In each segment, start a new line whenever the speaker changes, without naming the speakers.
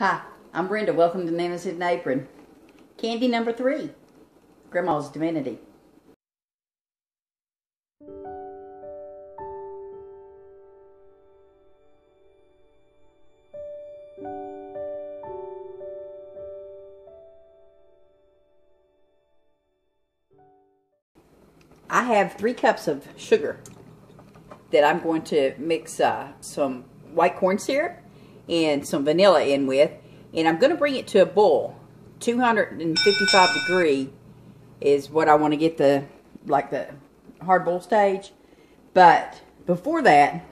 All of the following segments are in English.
Hi, I'm Brenda. Welcome to Nana's Hidden Apron. Candy number three, Grandma's Divinity. I have three cups of sugar that I'm going to mix uh, some white corn syrup and some vanilla in with. And I'm going to bring it to a boil. 255 degree is what I want to get the, like the hard boil stage. But before that,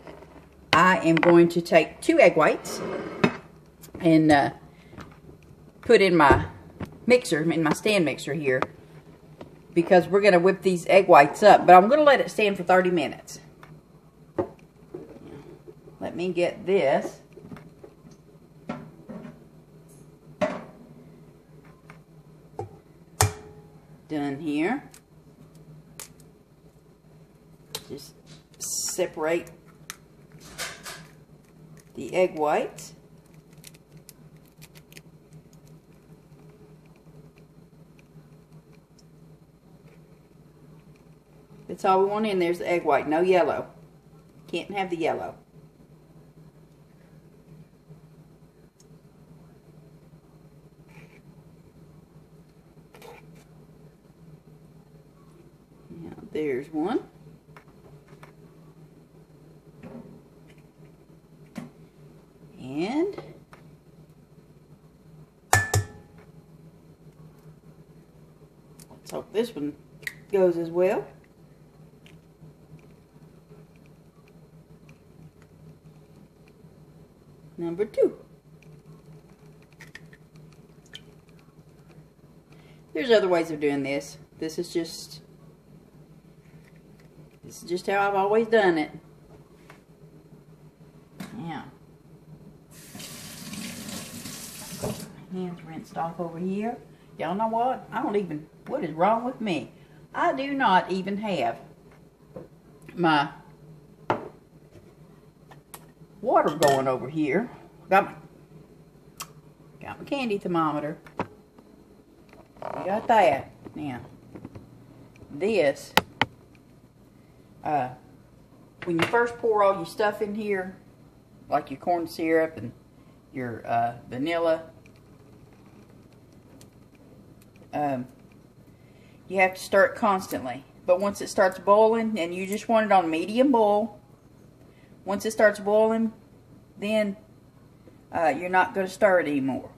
I am going to take two egg whites and uh, put in my mixer, in my stand mixer here because we're going to whip these egg whites up. But I'm going to let it stand for 30 minutes. Let me get this. Done here. Just separate the egg white. That's all we want in there's the egg white, no yellow. Can't have the yellow. Now there's one. And let's hope this one goes as well. number two. There's other ways of doing this. This is just, just how I've always done it. Yeah. Hands rinsed off over here. Y'all know what? I don't even, what is wrong with me? I do not even have my water going over here. Got my, got my candy thermometer. got that. Now, this, uh, when you first pour all your stuff in here, like your corn syrup and your uh, vanilla, um, you have to stir it constantly. But once it starts boiling, and you just want it on medium boil, once it starts boiling, then uh, you're not going to stir it anymore.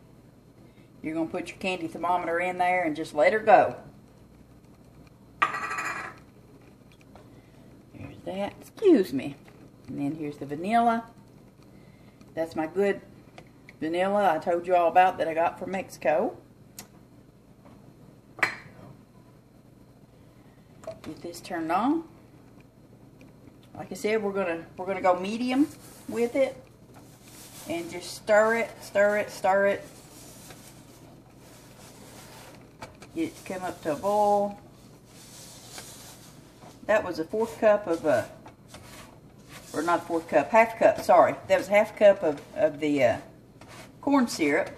You're going to put your candy thermometer in there and just let her go. Here's that. Excuse me. And then here's the vanilla. That's my good vanilla I told you all about that I got from Mexico. Get this turned on like I said, we're gonna we're gonna go medium with it and just stir it, stir it, stir it. Get it come up to a boil. That was a fourth cup of uh or not fourth cup, half cup, sorry. That was half cup of, of the uh, corn syrup.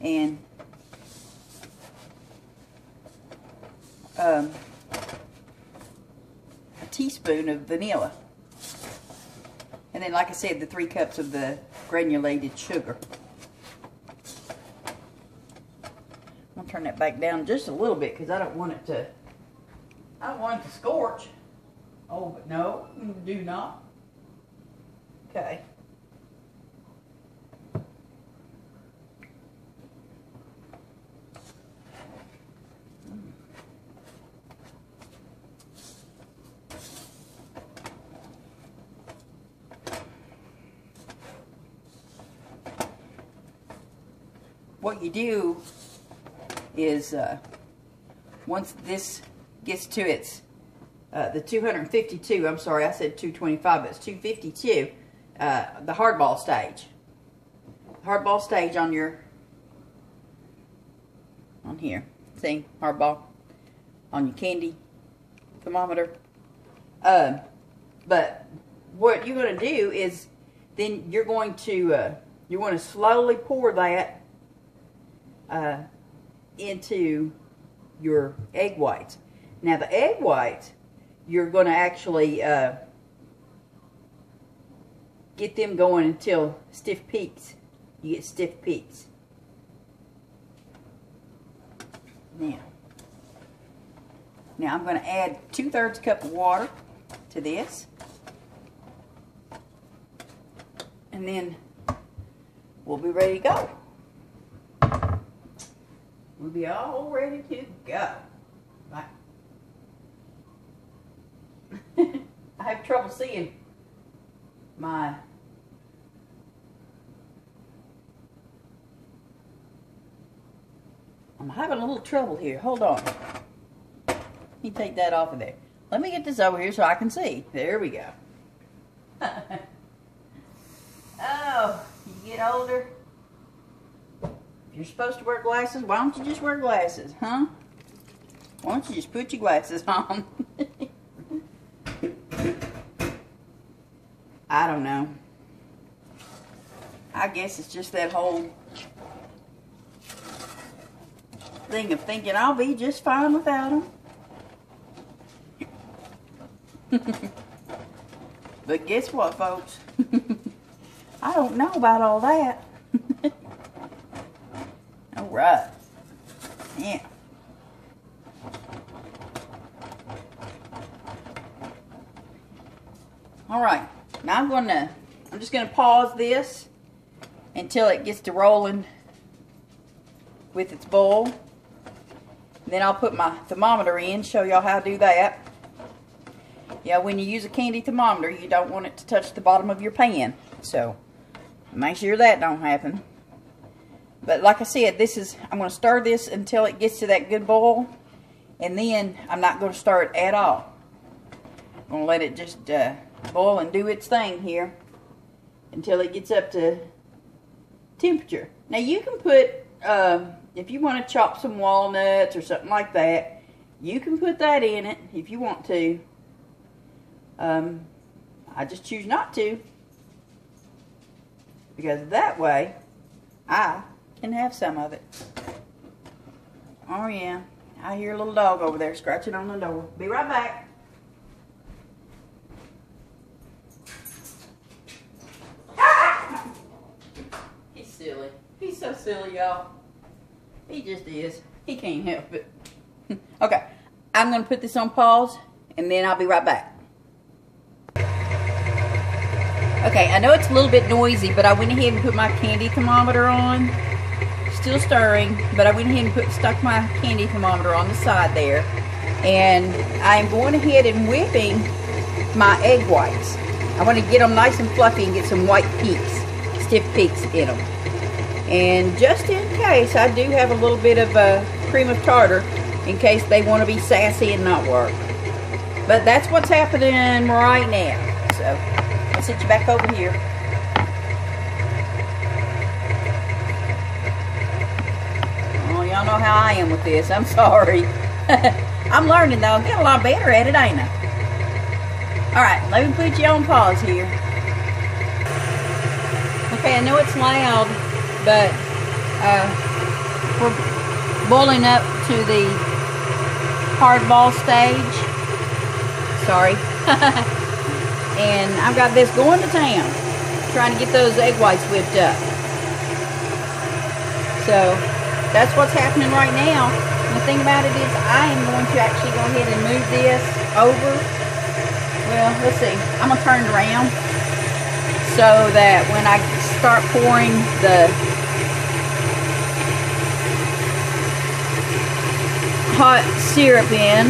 And um, a teaspoon of vanilla. And then, like I said, the three cups of the granulated sugar. To turn that back down just a little bit because I don't want it to, I want to scorch. Oh, but no, do not. Okay. what you do is uh, once this gets to its uh, the 252 I'm sorry I said 225 but it's 252 uh, the hardball stage hardball stage on your on here see hardball on your candy thermometer um, but what you're going to do is then you're going to uh, you want to slowly pour that uh, into your egg whites. Now the egg whites, you're going to actually uh, get them going until stiff peaks. You get stiff peaks. Now, now I'm going to add two-thirds cup of water to this. And then we'll be ready to go. We'll be all ready to go. Right. I have trouble seeing my I'm having a little trouble here. Hold on. Let me take that off of there. Let me get this over here so I can see. There we go. oh, you get older. If you're supposed to wear glasses, why don't you just wear glasses, huh? Why don't you just put your glasses on? I don't know. I guess it's just that whole thing of thinking I'll be just fine without them. but guess what, folks? I don't know about all that. all right. Yeah. All right. I'm going to, I'm just going to pause this until it gets to rolling with its bowl. Then I'll put my thermometer in, show y'all how to do that. Yeah, when you use a candy thermometer, you don't want it to touch the bottom of your pan. So, make sure that don't happen. But like I said, this is, I'm going to stir this until it gets to that good boil. And then I'm not going to stir it at all. I'm going to let it just uh, boil and do its thing here until it gets up to temperature. Now you can put um, if you want to chop some walnuts or something like that, you can put that in it if you want to. Um, I just choose not to because that way I can have some of it. Oh yeah, I hear a little dog over there scratching on the door. Be right back. Y'all. He just is. He can't help it. okay, I'm going to put this on pause, and then I'll be right back. Okay, I know it's a little bit noisy, but I went ahead and put my candy thermometer on. Still stirring, but I went ahead and put stuck my candy thermometer on the side there. And I'm going ahead and whipping my egg whites. I want to get them nice and fluffy and get some white peaks, stiff peaks in them. And just in case, I do have a little bit of cream of tartar in case they want to be sassy and not work. But that's what's happening right now. So, I'll sit you back over here. Oh, y'all know how I am with this. I'm sorry. I'm learning, though. I'm getting a lot better at it, ain't I? Alright, let me put you on pause here. Okay, I know it's loud but uh, we're boiling up to the hard ball stage. Sorry. and I've got this going to town, trying to get those egg whites whipped up. So that's what's happening right now. The thing about it is I am going to actually go ahead and move this over. Well, let's see. I'm going to turn it around so that when I start pouring the hot syrup in,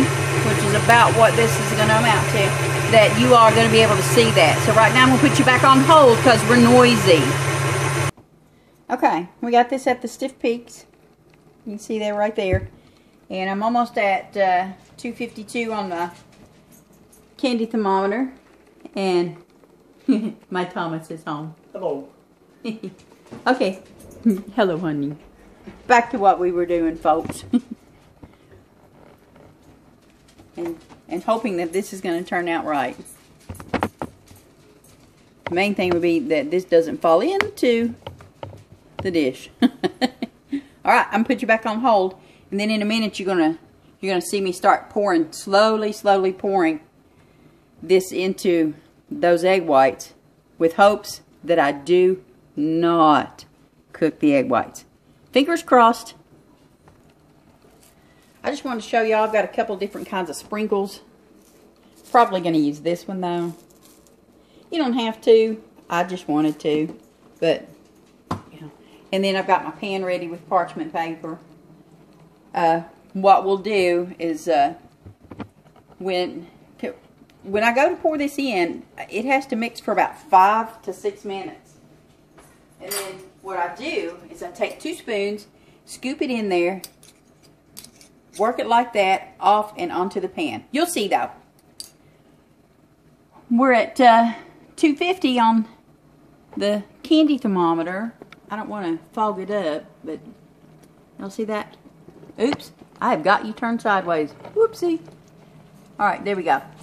which is about what this is going to amount to, that you are going to be able to see that. So right now I'm going to put you back on hold because we're noisy. Okay, we got this at the stiff peaks. You can see that right there. And I'm almost at uh, 252 on the candy thermometer. And my Thomas is home.
Hello.
okay. Hello, honey. Back to what we were doing, folks. And, and hoping that this is going to turn out right. The main thing would be that this doesn't fall into the dish. All right, I'm gonna put you back on hold, and then in a minute you're gonna you're gonna see me start pouring slowly, slowly pouring this into those egg whites with hopes that I do not cook the egg whites. Fingers crossed. I just wanted to show y'all I've got a couple different kinds of sprinkles. Probably going to use this one though. You don't have to. I just wanted to. But. And then I've got my pan ready with parchment paper. Uh, what we'll do is uh, when when I go to pour this in, it has to mix for about five to six minutes. And then what I do is I take two spoons, scoop it in there, work it like that, off and onto the pan. You'll see though. We're at uh, 250 on the candy thermometer. I don't want to fog it up, but you'll see that? Oops, I have got you turned sideways. Whoopsie. All right, there we go.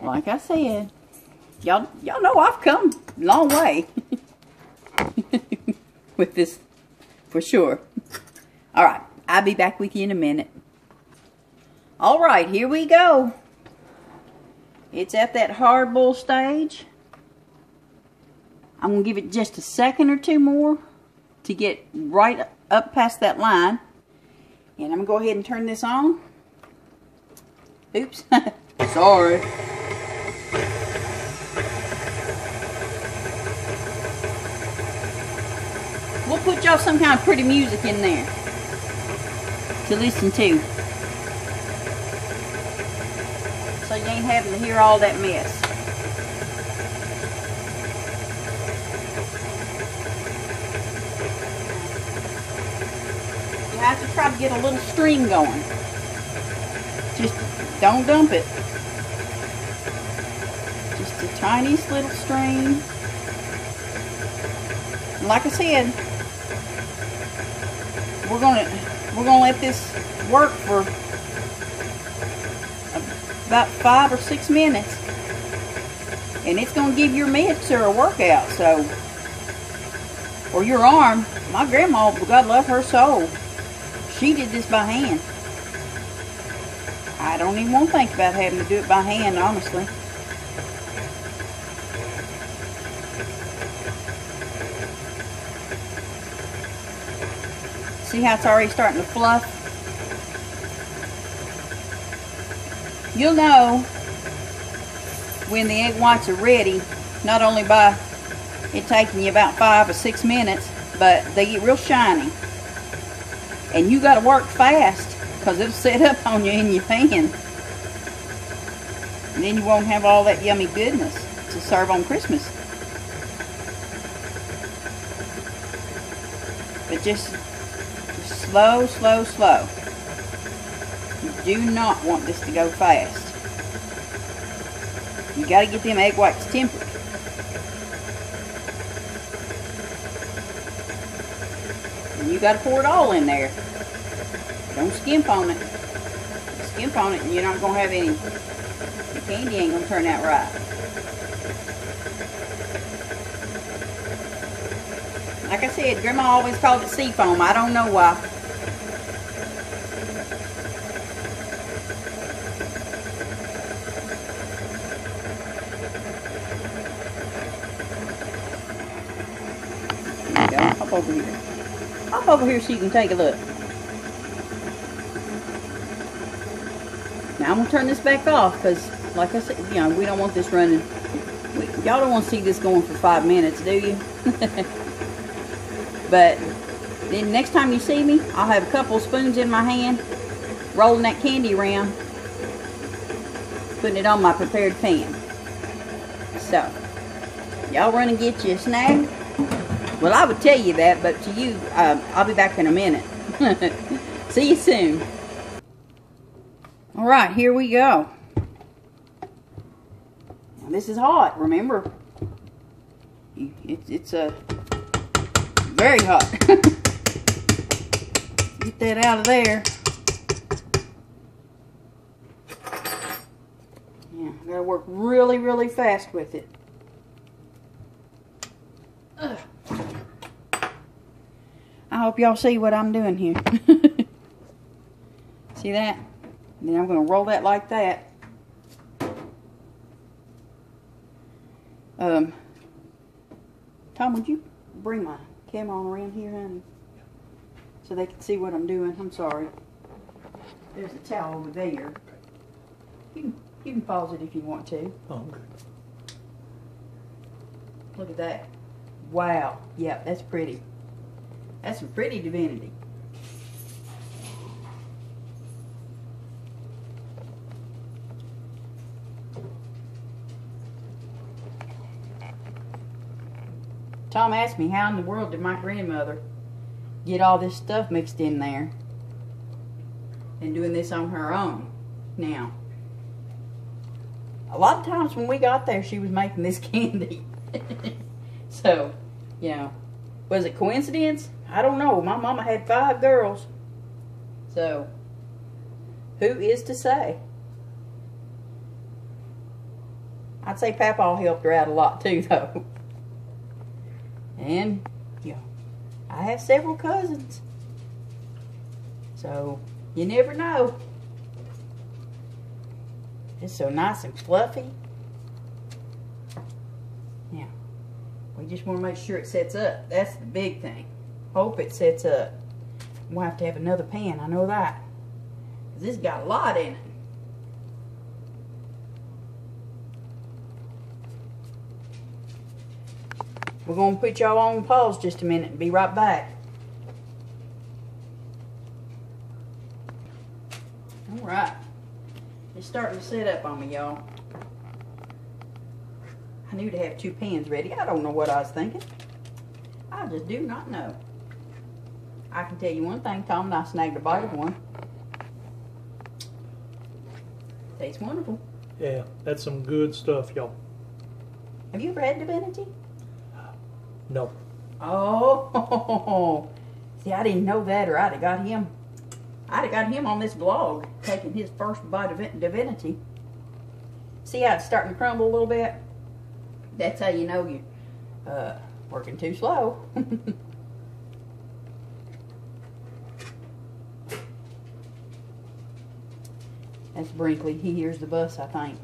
like I said, y'all y'all know I've come a long way with this for sure. All right, I'll be back with you in a minute. All right, here we go. It's at that hard boil stage. I'm going to give it just a second or two more to get right up past that line. And I'm going to go ahead and turn this on. Oops. Sorry. We'll put y'all some kind of pretty music in there to listen to. So you ain't having to hear all that mess. You have to try to get a little stream going. Just don't dump it. Just a tiniest little stream. And like I said, we're gonna we're gonna let this work for about five or six minutes, and it's gonna give your mixer a workout. So, or your arm. My grandma, God love her soul, she did this by hand. I don't even want to think about having to do it by hand, honestly. See how it's already starting to fluff? You'll know when the egg whites are ready, not only by it taking you about five or six minutes, but they get real shiny. And you got to work fast because it'll set up on you in your pan. And then you won't have all that yummy goodness to serve on Christmas. But just, just slow, slow, slow. You do not want this to go fast. You got to get them egg whites tempered. And you got to pour it all in there. Don't skimp on it. Skimp on it and you're not going to have any, the candy ain't going to turn out right. Like I said, Grandma always called it sea foam. I don't know why. Hop over here. Hop over here so you can take a look. Now I'm gonna turn this back off because, like I said, you know, we don't want this running. Y'all don't want to see this going for five minutes, do you? but then next time you see me, I'll have a couple spoons in my hand, rolling that candy around, putting it on my prepared pan. So, y'all run and get you a snack. Well, I would tell you that, but to you, uh, I'll be back in a minute. see you soon. All right, here we go. This is hot, remember? It, it's a uh, very hot. Get that out of there. Yeah, gotta work really, really fast with it. Ugh. Hope y'all see what I'm doing here. see that? And then I'm going to roll that like that. Um, Tom, would you bring my camera on around here, honey? So they can see what I'm doing. I'm sorry. There's a towel over there. You can, you can pause it if you want to.
Oh, good.
Look at that. Wow. Yeah, that's pretty. That's some pretty divinity. Tom asked me how in the world did my grandmother get all this stuff mixed in there and doing this on her own now. A lot of times when we got there, she was making this candy. so, you know, was it coincidence? I don't know. My mama had five girls. So, who is to say? I'd say Papa helped her out a lot too, though. And, know, I have several cousins. So, you never know. It's so nice and fluffy. Yeah. We just want to make sure it sets up. That's the big thing. Hope it sets up. We'll have to have another pan, I know that. Because this got a lot in it. We're going to put y'all on pause just a minute and be right back. Alright. It's starting to set up on me, y'all. I knew to have two pans ready. I don't know what I was thinking. I just do not know. I can tell you one thing, Tom, and I snagged a bite of one. Tastes wonderful.
Yeah, that's some good stuff, y'all.
Have you ever had Divinity?
No.
Oh, see, I didn't know that, or I'd have got him. I'd have got him on this blog, taking his first bite of Divinity. See how it's starting to crumble a little bit? That's how you know you're uh, working too slow. That's Brinkley. He hears the bus, I think.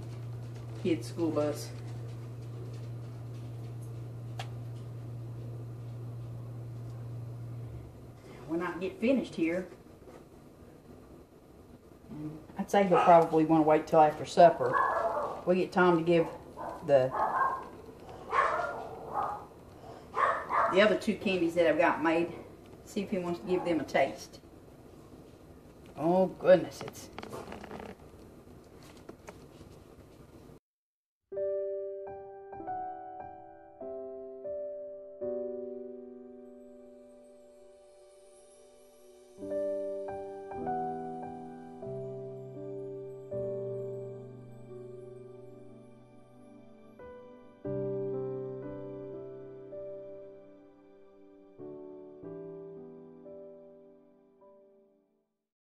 Kid's school bus. When I get finished here, I'd say he'll probably want to wait till after supper. We get Tom to give the the other two candies that I've got made. See if he wants to give them a taste. Oh goodness, it's